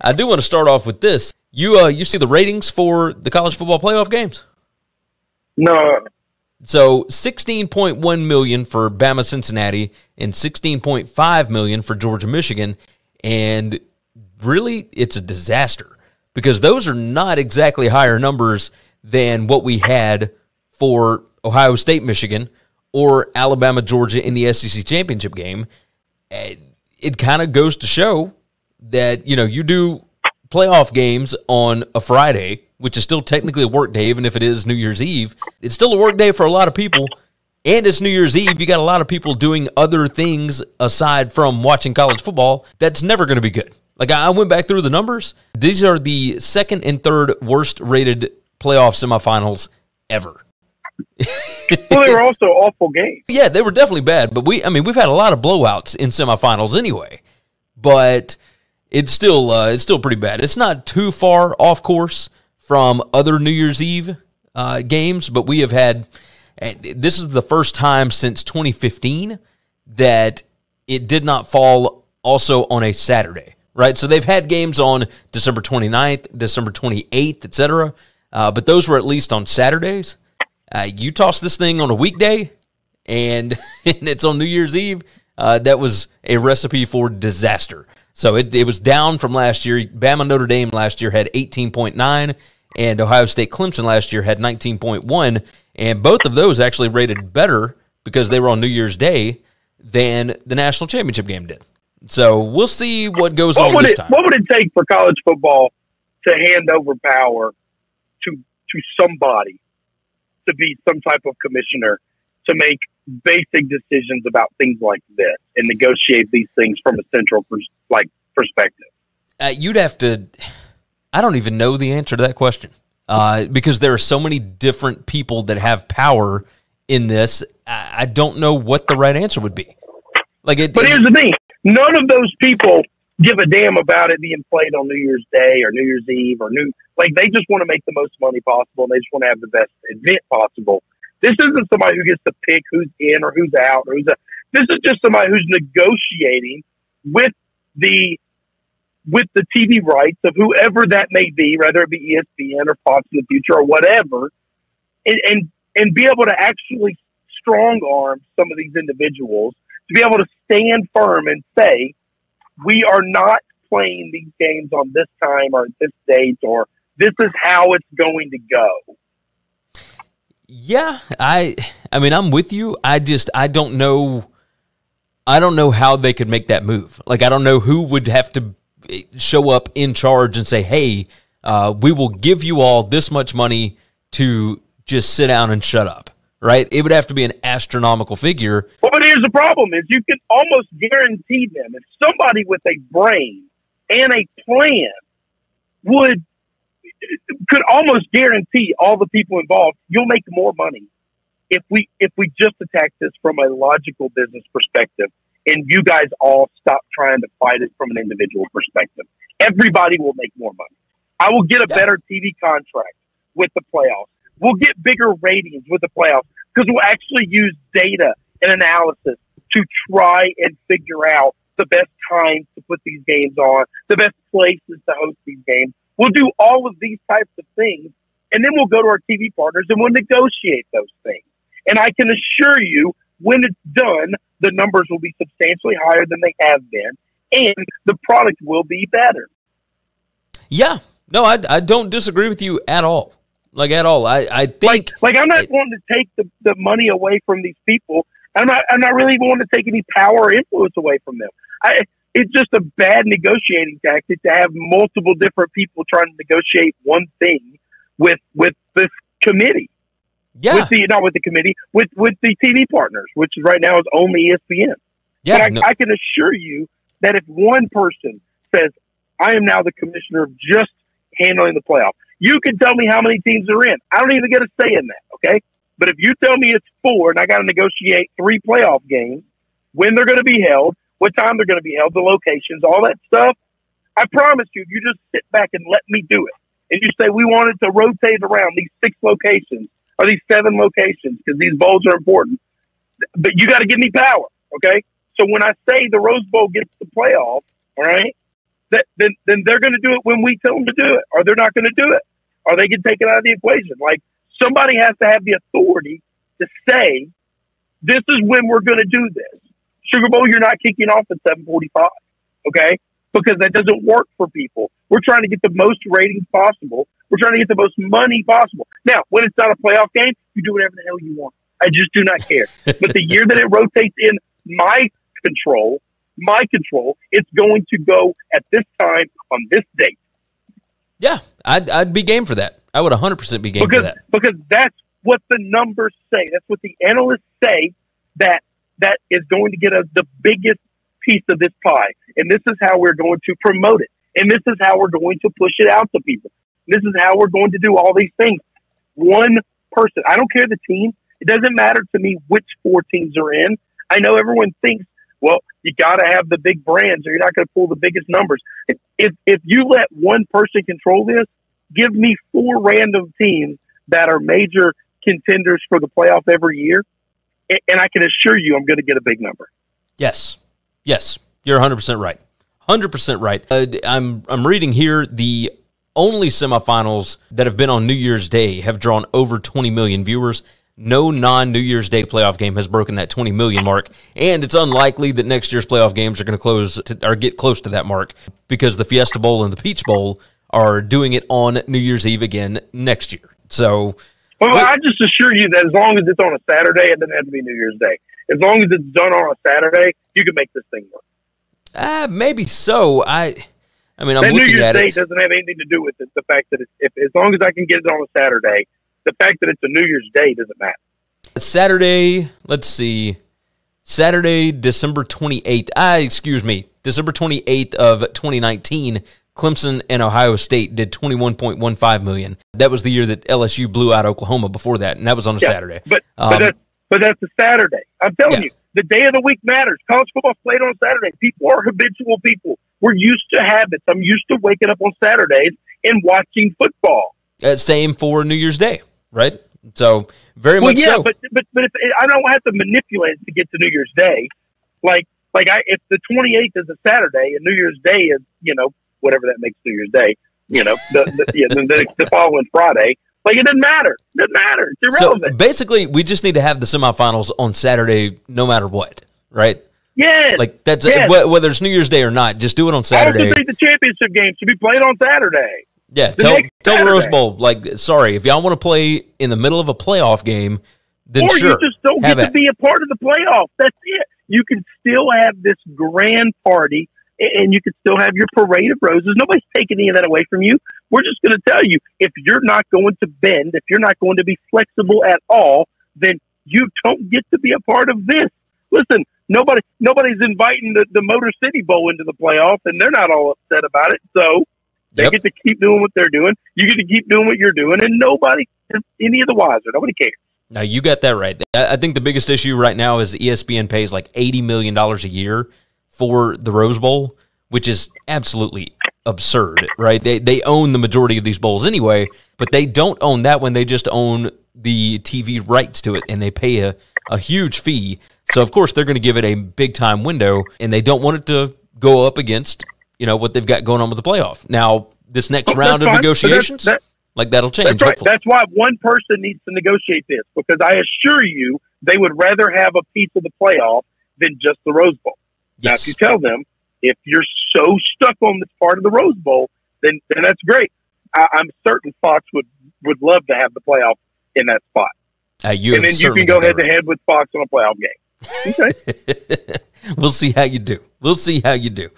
I do want to start off with this. You uh, you see the ratings for the college football playoff games? No. So 16.1 million for Bama Cincinnati and 16.5 million for Georgia Michigan and really it's a disaster because those are not exactly higher numbers than what we had for Ohio State Michigan or Alabama Georgia in the SEC championship game. It kind of goes to show that you know you do playoff games on a Friday, which is still technically a work day, even if it is New Year's Eve. It's still a work day for a lot of people. And it's New Year's Eve. You got a lot of people doing other things aside from watching college football. That's never going to be good. Like I went back through the numbers. These are the second and third worst rated playoff semifinals ever. well, they were also awful games. Yeah, they were definitely bad. But we, I mean, we've had a lot of blowouts in semifinals anyway. But it's still, uh, it's still pretty bad. It's not too far off course from other New Year's Eve uh, games, but we have had. This is the first time since 2015 that it did not fall also on a Saturday right? So they've had games on December 29th, December 28th, etc. Uh, but those were at least on Saturdays. Uh, you toss this thing on a weekday, and, and it's on New Year's Eve. Uh, that was a recipe for disaster. So it, it was down from last year. Bama Notre Dame last year had 18.9, and Ohio State Clemson last year had 19.1. And both of those actually rated better because they were on New Year's Day than the national championship game did. So we'll see what goes what on this it, time. What would it take for college football to hand over power to to somebody to be some type of commissioner to make basic decisions about things like this and negotiate these things from a central like perspective? Uh, you'd have to. I don't even know the answer to that question uh, because there are so many different people that have power in this. I, I don't know what the right answer would be. Like, it, but here's the thing: none of those people give a damn about it being played on New Year's Day or New Year's Eve or New like they just want to make the most money possible and they just want to have the best event possible. This isn't somebody who gets to pick who's in or who's out or who's a, this is just somebody who's negotiating with the with the TV rights of whoever that may be, whether it be ESPN or Fox in the future or whatever, and and, and be able to actually strong arm some of these individuals to be able to stand firm and say, we are not playing these games on this time or this date or this is how it's going to go. Yeah, I I mean I'm with you. I just I don't know I don't know how they could make that move. Like I don't know who would have to show up in charge and say, "Hey, uh, we will give you all this much money to just sit down and shut up." right? It would have to be an astronomical figure. Well, but here's the problem: is you can almost guarantee them if somebody with a brain and a plan would could almost guarantee all the people involved you'll make more money if we if we just attack this from a logical business perspective and you guys all stop trying to fight it from an individual perspective. Everybody will make more money. I will get a better TV contract with the playoffs. We'll get bigger ratings with the playoffs because we'll actually use data and analysis to try and figure out the best times to put these games on, the best places to host these games. We'll do all of these types of things, and then we'll go to our TV partners and we'll negotiate those things. And I can assure you, when it's done, the numbers will be substantially higher than they have been, and the product will be better. Yeah, no, I, I don't disagree with you at all like at all. I, I think like, like I'm not wanting to take the, the money away from these people. I'm not I'm not really wanting to take any power or influence away from them. I it's just a bad negotiating tactic to have multiple different people trying to negotiate one thing with with this committee. Yeah. With the not with the committee, with with the TV partners, which right now is only ESPN. Yeah. But I, no. I can assure you that if one person says, I am now the commissioner of just handling the playoff, you can tell me how many teams are in. I don't even get a say in that, okay? But if you tell me it's four and I got to negotiate three playoff games, when they're going to be held, what time they're going to be held, the locations, all that stuff, I promise you, if you just sit back and let me do it. And you say, we wanted to rotate around these six locations or these seven locations because these bowls are important. But you got to give me power, okay? So when I say the Rose Bowl gets the playoff, all right, that then then they're going to do it when we tell them to do it, or they're not going to do it, or they can take it out of the equation. Like somebody has to have the authority to say, "This is when we're going to do this." Sugar Bowl, you're not kicking off at 7:45, okay? Because that doesn't work for people. We're trying to get the most ratings possible. We're trying to get the most money possible. Now, when it's not a playoff game, you do whatever the hell you want. I just do not care. but the year that it rotates in my control, my control, it's going to go at this time on this date. Yeah, I'd, I'd be game for that. I would 100% be game because, for that. Because that's what the numbers say. That's what the analysts say that that is going to get us the biggest piece of this pie. And this is how we're going to promote it. And this is how we're going to push it out to people. This is how we're going to do all these things. One person, I don't care the team. It doesn't matter to me which four teams are in. I know everyone thinks, well, you got to have the big brands or you're not going to pull the biggest numbers. If, if you let one person control this, give me four random teams that are major contenders for the playoff every year, and I can assure you I'm going to get a big number. Yes. Yes. You're 100% right. 100% right. Uh, I'm I'm reading here the only semifinals that have been on New Year's Day have drawn over 20 million viewers. No non New Year's Day playoff game has broken that 20 million mark, and it's unlikely that next year's playoff games are going to close to, or get close to that mark because the Fiesta Bowl and the Peach Bowl are doing it on New Year's Eve again next year. So, well, I just assure you that as long as it's on a Saturday, it doesn't have to be New Year's Day. As long as it's done on a Saturday, you can make this thing work. Uh, maybe so. I, I mean, I'm that looking New Year's at Day it. doesn't have anything to do with it. The fact that it's, if as long as I can get it on a Saturday, the fact that it's a New Year's Day doesn't matter. Saturday, let's see. Saturday, December 28th. Ah, excuse me. December 28th of 2019, Clemson and Ohio State did 21.15 million. That was the year that LSU blew out Oklahoma before that, and that was on a Yeah, Saturday. But Um, but that's but that's a Saturday. I'm telling Yeah. you, the day of the week matters. College football played on Saturday. People are habitual people. We're used to habits. I'm used to waking up on Saturdays and watching football. Uh, same for New Year's Day, right? So very Well, much yeah, so. but but but if I don't have to manipulate it to get to New Year's Day, like like I if the 28th is a Saturday and New Year's Day is you know whatever that makes New Year's Day, you know the, the yeah the, the following Friday, like it doesn't matter. It doesn't matter. It's so basically, we just need to have the semifinals on Saturday, no matter what, right? Yeah, Like that's Yes. wh- whether it's New Year's Day or not. Just do it on I also Saturday. think the championship game should be played on Saturday. Yeah, The tell tell the Rose Bowl like sorry if y'all want to play in the middle of a playoff game, then or sure. you just don't have get to be a part of the playoff. That's it. You can still have this grand party and you can still have your parade of roses. Nobody's taking any of that away from you. We're just going to tell you if you're not going to bend, if you're not going to be flexible at all, then you don't get to be a part of this. Listen, nobody nobody's inviting the, the Motor City Bowl into the playoff, and they're not all upset about it. So they Yep. get to keep doing what they're doing. You get to keep doing what you're doing, and nobody is any of the wiser. Nobody cares. Now you got that right. I think the biggest issue right now is ESPN pays like eighty million dollars a year for the Rose Bowl, which is absolutely absurd, right? They they own the majority of these bowls anyway, but they don't own that one. They just own the TV rights to it, and they pay a, a huge fee. So of course they're going to give it a big time window, and they don't want it to go up against you know what they've got going on with the playoff. Now this next Oh, round of fine. Negotiations, that- like that'll change. That's right. hopefully. That's why one person needs to negotiate this because I assure you they would rather have a piece of the playoff than just the Rose Bowl. Now, yes. if you tell them if you're so stuck on this part of the Rose Bowl, then then that's great. I, I'm certain Fox would would love to have the playoff in that spot, Uh, you and then you can go head to head with Fox on a playoff game. Okay. we'll see how you do. We'll see how you do.